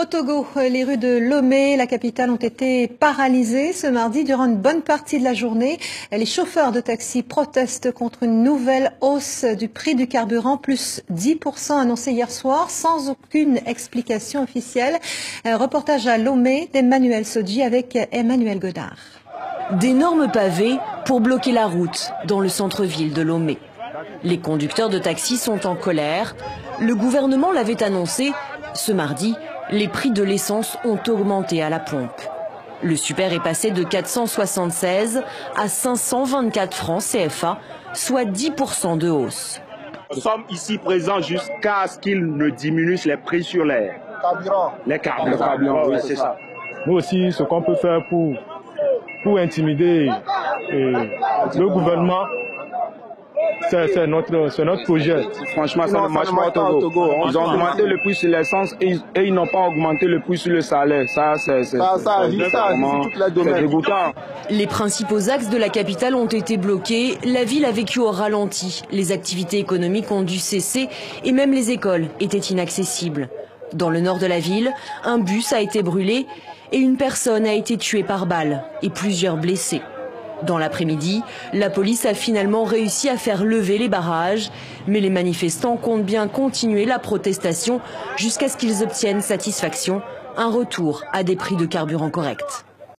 Au Togo, les rues de Lomé, la capitale, ont été paralysées ce mardi durant une bonne partie de la journée. Les chauffeurs de taxi protestent contre une nouvelle hausse du prix du carburant, plus 10% annoncé hier soir, sans aucune explication officielle. Un reportage à Lomé d'Emmanuel Sodji avec Emmanuel Godard. D'énormes pavés pour bloquer la route dans le centre-ville de Lomé. Les conducteurs de taxi sont en colère. Le gouvernement l'avait annoncé. Ce mardi, les prix de l'essence ont augmenté à la pompe. Le super est passé de 476 à 524 francs CFA, soit 10% de hausse. Nous sommes ici présents jusqu'à ce qu'ils ne diminuent les prix sur les carburants. Les carburants, oui, c'est ça. Nous aussi, ce qu'on peut faire pour, pour intimider le gouvernement, c'est notre, notre projet. Franchement, ça ne marche pas au Togo. Ils ont augmenté le prix sur l'essence et, ils n'ont pas augmenté le prix sur le salaire. Ça, c'est ça, ça, dégoûtant. Les principaux axes de la capitale ont été bloqués. La ville a vécu au ralenti. Les activités économiques ont dû cesser et même les écoles étaient inaccessibles. Dans le nord de la ville, un bus a été brûlé et une personne a été tuée par balle et plusieurs blessés. Dans l'après-midi, la police a finalement réussi à faire lever les barrages, mais les manifestants comptent bien continuer la protestation jusqu'à ce qu'ils obtiennent satisfaction, un retour à des prix de carburant corrects.